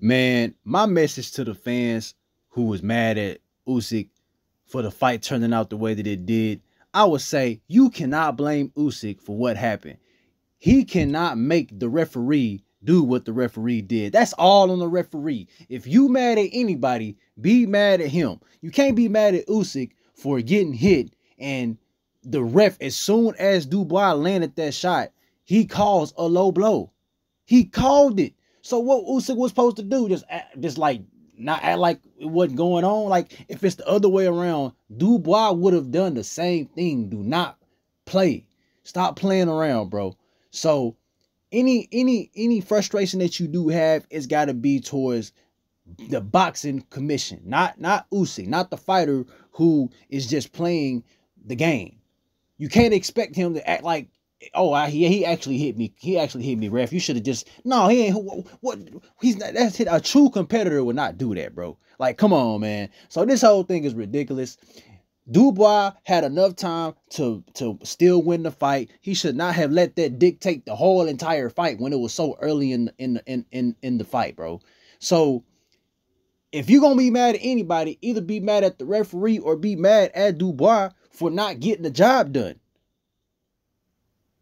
Man, my message to the fans who was mad at Usyk for the fight turning out the way that it did, I would say you cannot blame Usyk for what happened. He cannot make the referee do what the referee did. That's all on the referee. If you mad at anybody, be mad at him. You can't be mad at Usyk for getting hit and the ref, as soon as Dubois landed that shot, he calls a low blow. He called it. So what Usyk was supposed to do? Just act, just like not act like it wasn't going on. Like if it's the other way around, Dubois would have done the same thing. Do not play. Stop playing around, bro. So any any any frustration that you do have, it's got to be towards the boxing commission, not not Usyk, not the fighter who is just playing the game. You can't expect him to act like oh, I, he he actually hit me. He actually hit me, ref. You should have just no. He ain't what, what. He's not. That's hit. A true competitor would not do that, bro. Like, come on, man. So this whole thing is ridiculous. Dubois had enough time to to still win the fight. He should not have let that dictate the whole entire fight when it was so early in in in in, in the fight, bro. So if you're gonna be mad at anybody, either be mad at the referee or be mad at Dubois for not getting the job done.